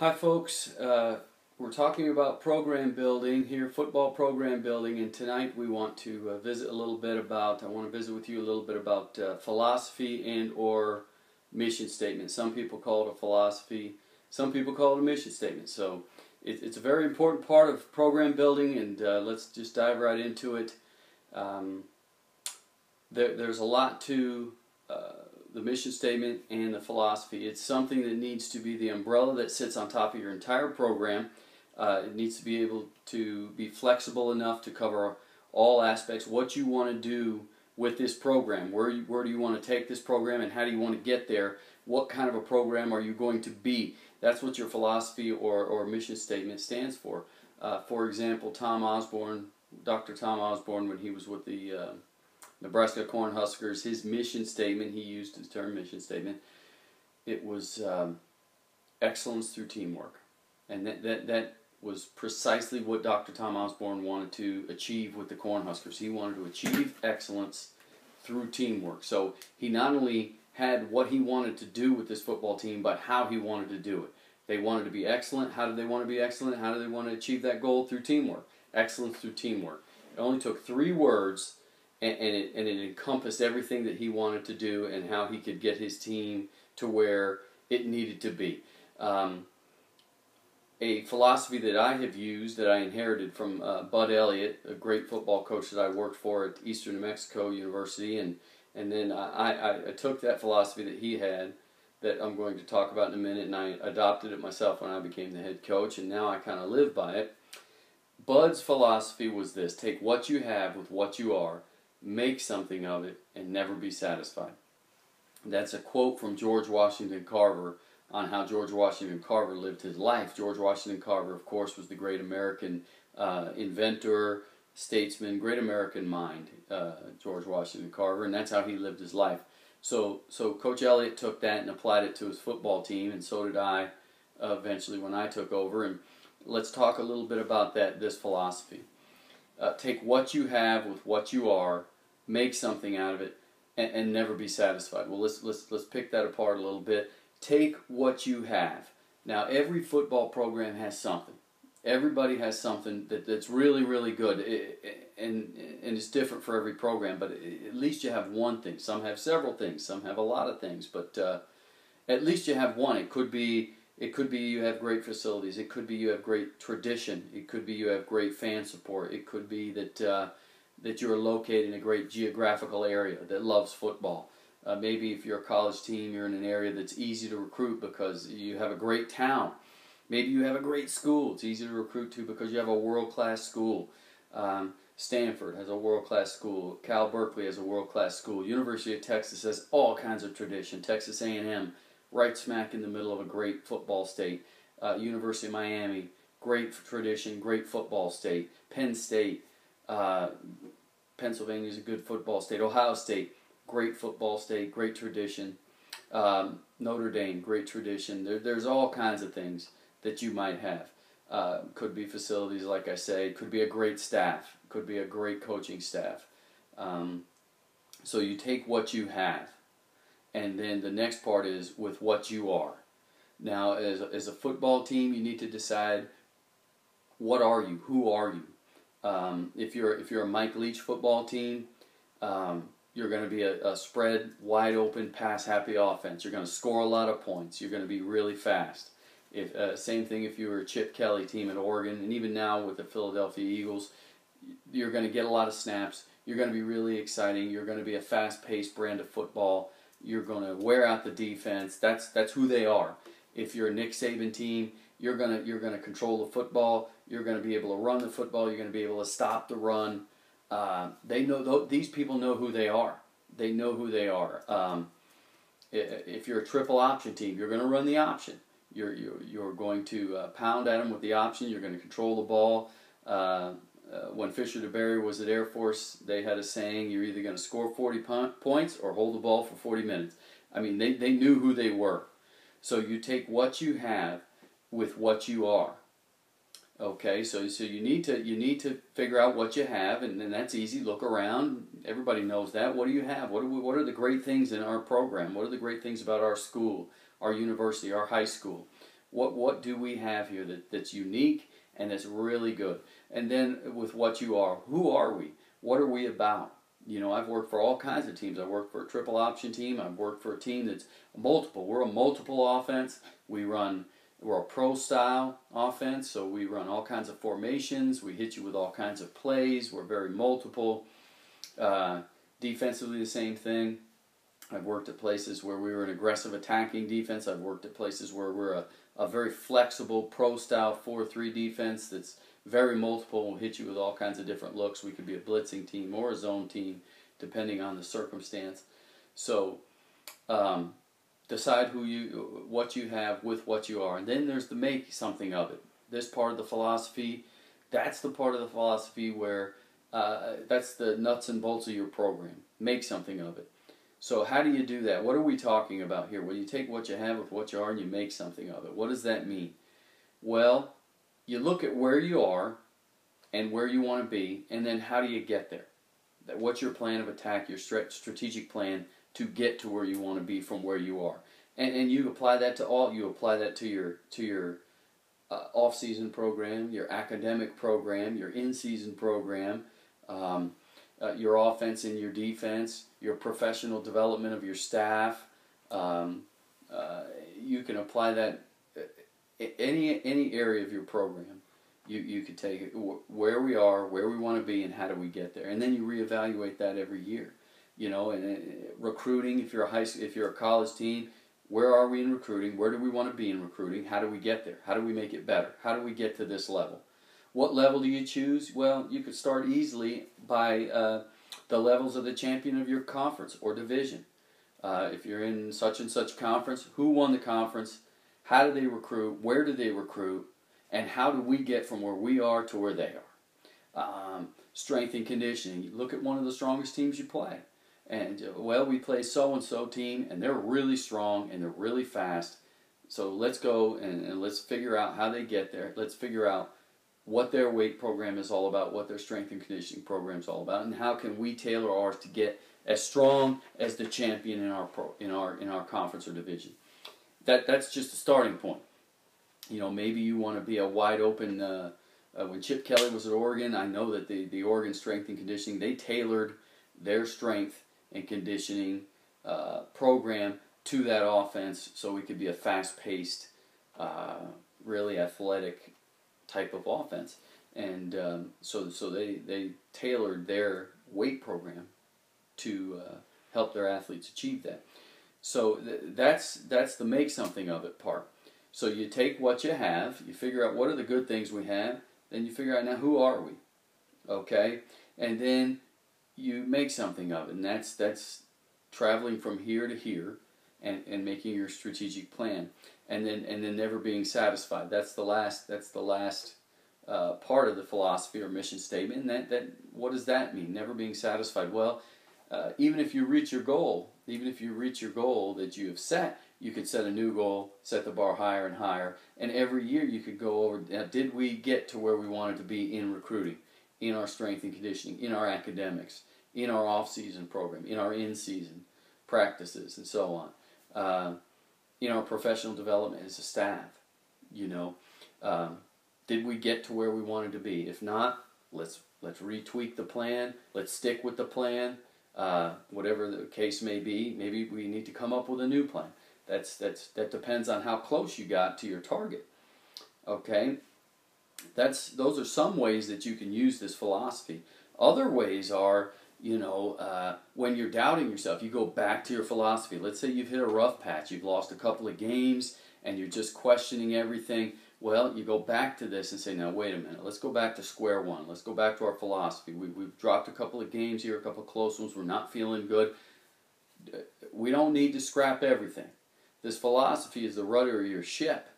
Hi, folks. Uh, we're talking about program building here, football program building, and tonight we want to uh, visit a little bit about. I want to visit with you a little bit about uh, philosophy and or mission statement. Some people call it a philosophy. Some people call it a mission statement. So it, it's a very important part of program building, and uh, let's just dive right into it. Um, there, there's a lot to the mission statement and the philosophy. It's something that needs to be the umbrella that sits on top of your entire program. Uh, it needs to be able to be flexible enough to cover all aspects. What you want to do with this program, where you, where do you want to take this program, and how do you want to get there? What kind of a program are you going to be? That's what your philosophy or, or mission statement stands for. Uh, for example, Tom Osborne, Dr. Tom Osborne, when he was with the uh, Nebraska Cornhuskers, his mission statement, he used the term mission statement, it was um, excellence through teamwork. And that, that, that was precisely what Dr. Tom Osborne wanted to achieve with the Cornhuskers. He wanted to achieve excellence through teamwork. So he not only had what he wanted to do with this football team, but how he wanted to do it. They wanted to be excellent. How did they want to be excellent? How do they want to achieve that goal? Through teamwork. Excellence through teamwork. It only took three words and, and, it, and it encompassed everything that he wanted to do and how he could get his team to where it needed to be. Um, a philosophy that I have used that I inherited from uh, Bud Elliott, a great football coach that I worked for at Eastern New Mexico University, and and then I, I, I took that philosophy that he had that I'm going to talk about in a minute, and I adopted it myself when I became the head coach, and now I kind of live by it. Bud's philosophy was this: take what you have with what you are, make something of it, and never be satisfied. That's a quote from George Washington Carver on how George Washington Carver lived his life. George Washington Carver, of course, was the great American uh, inventor, statesman, great American mind, uh, George Washington Carver, and that's how he lived his life. So, so Coach Elliott took that and applied it to his football team, and so did I uh, eventually when I took over. And let's talk a little bit about that. This philosophy: uh, take what you have with what you are, make something out of it, and, and never be satisfied. Well, let's let's let's pick that apart a little bit. Take what you have. Now, every football program has something. Everybody has something that, that's really, really good, it, and and it's different for every program. But at least you have one thing. Some have several things. Some have a lot of things. But uh, at least you have one. It could be it could be you have great facilities. It could be you have great tradition. It could be you have great fan support. It could be that uh, that you're located in a great geographical area that loves football. Uh, maybe if you're a college team, you're in an area that's easy to recruit because you have a great town. Maybe you have a great school. It's easy to recruit to because you have a world class school. Um, Stanford has a world class school. Cal Berkeley has a world class school. University of Texas has all kinds of tradition. Texas A&M, right smack in the middle of a great football state. Uh, University of Miami, great tradition, great football state. Penn State, uh, Pennsylvania is a good football state. Ohio State, great football state, great tradition. Um, Notre Dame, great tradition. There, there's all kinds of things that you might have. Uh, could be facilities, like I say. Could be a great staff. Could be a great coaching staff. Um, so you take what you have, and then the next part is with what you are. Now, as as a football team, you need to decide what are you? Who are you? Um, if you're if you're a Mike Leach football team, um, you're going to be a, a, spread, wide open, pass happy offense. You're going to score a lot of points. You're going to be really fast. If uh, same thing if you were a Chip Kelly team at Oregon, and even now with the Philadelphia Eagles, you're going to get a lot of snaps. You're going to be really exciting. You're going to be a fast-paced brand of football. You're going to wear out the defense. That's that's who they are. If you're a Nick Saban team, you're gonna you're gonna control the football. You're gonna be able to run the football. You're gonna be able to stop the run. Uh, they know these people know who they are. They know who they are. Um, if you're a triple option team, you're going to run the option. You're you're, you're going to uh, pound at them with the option. You're going to control the ball. Uh, uh, when Fisher DeBerry was at Air Force, they had a saying: "You're either going to score 40 points or hold the ball for 40 minutes." I mean, they, they knew who they were. So you take what you have with what you are. Okay, so so you need to you need to figure out what you have, and then that's easy. Look around. Everybody knows that. What do you have? What are we, what are the great things in our program? What are the great things about our school, our university, our high school? What what do we have here that, that's unique and it's really good? And then with what you are, who are we? What are we about? You know, I've worked for all kinds of teams. I've worked for a triple option team. I've worked for a team that's multiple. We're a multiple offense. We run we're a pro style offense, so we run all kinds of formations. We hit you with all kinds of plays. We're very multiple. Uh, defensively, the same thing. I've worked at places where we were an aggressive attacking defense. I've worked at places where we're a, a very flexible pro style 4 3 defense that's very multiple. We'll hit you with all kinds of different looks. We could be a blitzing team or a zone team, depending on the circumstance. So, um, decide who you, what you have with what you are, and then there's the make something of it. This part of the philosophy, that's the part of the philosophy where uh, that's the nuts and bolts of your program. Make something of it. So how do you do that? What are we talking about here? Well, you take what you have with what you are and you make something of it. What does that mean? Well, you look at where you are and where you want to be, and then how do you get there? What's your plan of attack, your strategic plan to get to where you want to be from where you are? And, and you apply that to all. You apply that to your to your uh, off-season program, your academic program, your in-season program, um, uh, your offense and your defense, your professional development of your staff. Um, uh, you can apply that uh, any any area of your program. You you could take it where we are, where we want to be, and how do we get there, and then you reevaluate that every year. You know, and uh, recruiting. If you're a high, if you're a college team, where are we in recruiting? Where do we want to be in recruiting? How do we get there? How do we make it better? How do we get to this level? What level do you choose? Well, you could start easily by uh, the levels of the champion of your conference or division. Uh, if you're in such and such conference, who won the conference? How do they recruit? Where do they recruit? And how do we get from where we are to where they are? Um, strength and conditioning. Look at one of the strongest teams you play. And, uh, well, we play so and so team, and they're really strong and they're really fast. So let's go and, and let's figure out how they get there. Let's figure out what their weight program is all about, what their strength and conditioning program is all about, and how can we tailor ours to get as strong as the champion in our pro, in our in our conference or division. That that's just a starting point. You know, maybe you want to be a wide open. Uh, uh, when Chip Kelly was at Oregon, I know that the the Oregon strength and conditioning they tailored their strength and conditioning uh, program to that offense, so we could be a fast paced, uh, really athletic type of offense. And um, so, so they, they tailored their weight program to uh, help their athletes achieve that. So th- that's that's the make something of it part. So you take what you have, you figure out what are the good things we have, then you figure out now who are we, okay, and then you make something of it, and that's that's traveling from here to here, and, and making your strategic plan and then and then never being satisfied. That's the last. That's the last uh, part of the philosophy or mission statement. And that that what does that mean? Never being satisfied. Well, uh, even if you reach your goal, even if you reach your goal that you have set, you could set a new goal, set the bar higher and higher, and every year you could go over. Now, did we get to where we wanted to be in recruiting, in our strength and conditioning, in our academics, in our off-season program, in our in-season practices, and so on? Uh, in know, professional development as a staff. You know, um, did we get to where we wanted to be? If not, let's let's retweak the plan. Let's stick with the plan. Uh, whatever the case may be, maybe we need to come up with a new plan. That's that's that depends on how close you got to your target. Okay, that's those are some ways that you can use this philosophy. Other ways are you know, uh, when you're doubting yourself, you go back to your philosophy. Let's say you've hit a rough patch, you've lost a couple of games, and you're just questioning everything. Well, you go back to this and say, now, wait a minute, let's go back to square one. Let's go back to our philosophy. We, we've dropped a couple of games here, a couple of close ones. We're not feeling good. We don't need to scrap everything. This philosophy is the rudder of your ship.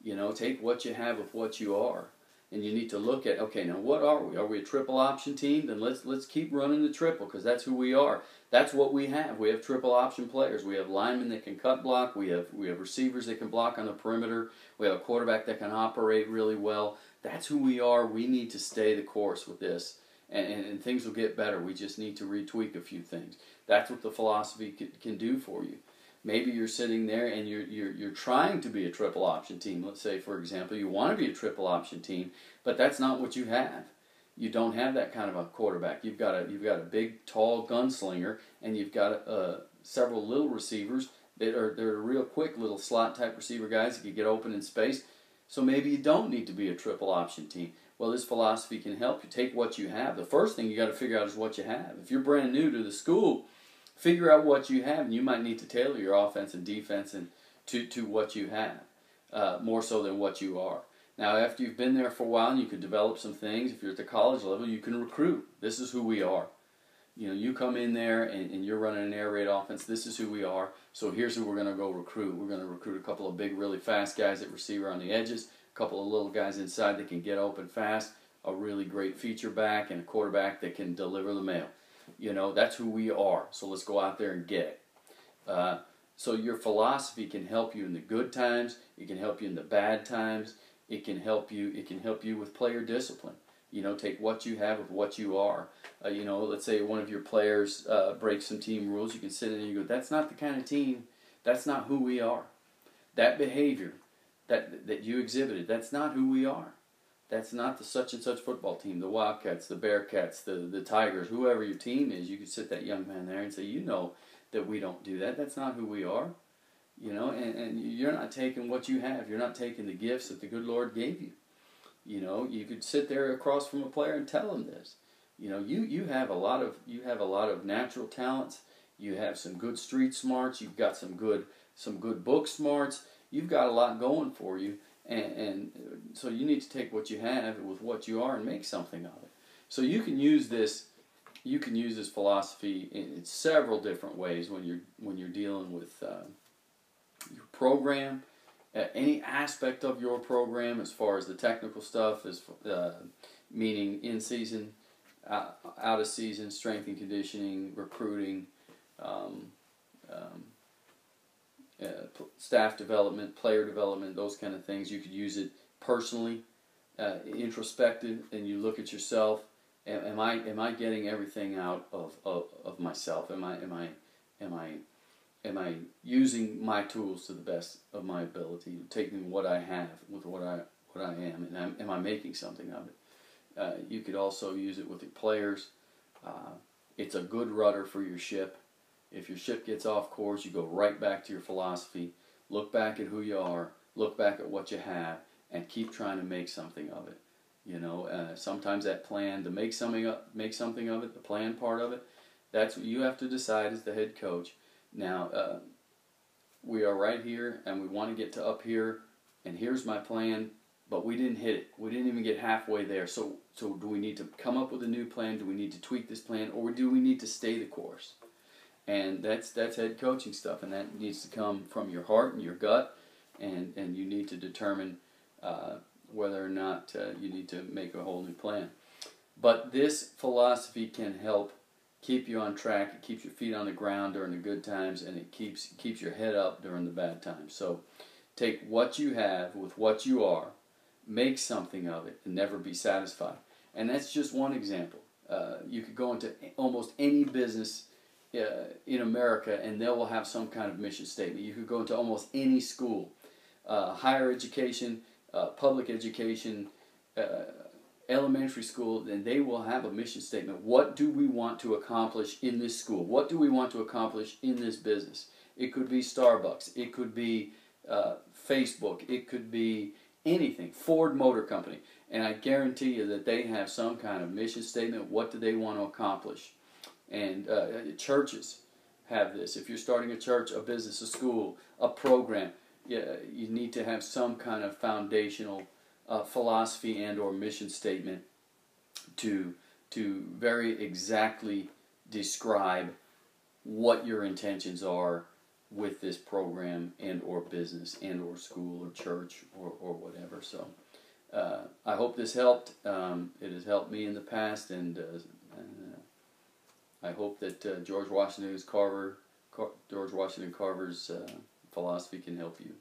You know, take what you have with what you are and you need to look at okay now what are we? Are we a triple option team? Then let's let's keep running the triple because that's who we are. That's what we have. We have triple option players. We have linemen that can cut block. We have we have receivers that can block on the perimeter. We have a quarterback that can operate really well. That's who we are. We need to stay the course with this and, and, and things will get better. We just need to retweak a few things. That's what the philosophy can, can do for you Maybe you're sitting there and you're, you're, you're trying to be a triple option team. Let's say, for example, you want to be a triple option team, but that's not what you have. You don't have that kind of a quarterback. You've got a you've got a big, tall gunslinger, and you've got uh, several little receivers that are they're real quick little slot type receiver guys that can get open in space. So maybe you don't need to be a triple option team. Well, this philosophy can help you take what you have. The first thing you got to figure out is what you have. If you're brand new to the school, figure out what you have, and you might need to tailor your offense and defense and to to what you have, uh, more so than what you are. Now, after you've been there for a while and you can develop some things, if you're at the college level, you can recruit. This is who we are. You know, you come in there and, and you're running an air raid offense. This is who we are. So here's who we're going to go recruit. We're going to recruit a couple of big, really fast guys at receiver on the edges, a couple of little guys inside that can get open fast, a really great feature back, and a quarterback that can deliver the mail. You know, that's who we are. So let's go out there and get it. Uh, so your philosophy can help you in the good times. It can help you in the bad times. It can help you. It can help you with player discipline. You know, take what you have with what you are. Uh, you know, let's say one of your players uh, breaks some team rules. You can sit in and you go, "That's not the kind of team. That's not who we are. That behavior that that you exhibited. That's not who we are. That's not the such and such football team. The Wildcats, the Bearcats, the the Tigers, whoever your team is. You can sit that young man there and say, "You know that we don't do that. That's not who we are." You know, and, and you're not taking what you have. You're not taking the gifts that the good Lord gave you. You know, you could sit there across from a player and tell him this. You know, you, you have a lot of you have a lot of natural talents. You have some good street smarts. You've got some good some good book smarts. You've got a lot going for you, and, and so you need to take what you have with what you are and make something of it. So you can use this you can use this philosophy in, in several different ways when you're when you're dealing with uh, your program, uh, any aspect of your program as far as the technical stuff, as uh, meaning in season, uh, out of season, strength and conditioning, recruiting, um, um, uh, staff development, player development, those kind of things. You could use it personally, uh, introspective, and you look at yourself. Am, am I am I getting everything out of, of, of myself? Am I am I am I am I using my tools to the best of my ability, taking what I have with what I what I am, and I'm, am I making something of it? Uh, you could also use it with your players. Uh, it's a good rudder for your ship. If your ship gets off course, you go right back to your philosophy. Look back at who you are. Look back at what you have, and keep trying to make something of it. You know, uh, sometimes that plan to make something up, make something of it, the plan part of it, that's what you have to decide as the head coach now, uh, we are right here and we want to get to up here, and here's my plan, but we didn't hit it. We didn't even get halfway there. So, so do we need to come up with a new plan? Do we need to tweak this plan, or do we need to stay the course? And that's that's head coaching stuff, and that needs to come from your heart and your gut, and and you need to determine uh, whether or not uh, you need to make a whole new plan. But this philosophy can help keep you on track. It keeps your feet on the ground during the good times, and it keeps keeps your head up during the bad times. So, take what you have with what you are, make something of it, and never be satisfied. And that's just one example. Uh, you could go into almost any business in America, and they will have some kind of mission statement. You could go into almost any school, uh, higher education, uh, public education uh, elementary school, then they will have a mission statement. What do we want to accomplish in this school? What do we want to accomplish in this business? It could be Starbucks. It could be uh, Facebook. It could be anything. Ford Motor Company. And I guarantee you that they have some kind of mission statement. What do they want to accomplish? And uh, churches have this. If you're starting a church, a business, a school, a program, yeah, you need to have some kind of foundational uh, philosophy and or mission statement to to very exactly describe what your intentions are with this program and or business and or school or church or, or whatever so uh, I hope this helped um, it has helped me in the past and, uh, and uh, I hope that uh, George Washington Carver Car- George Washington Carver's uh, philosophy can help you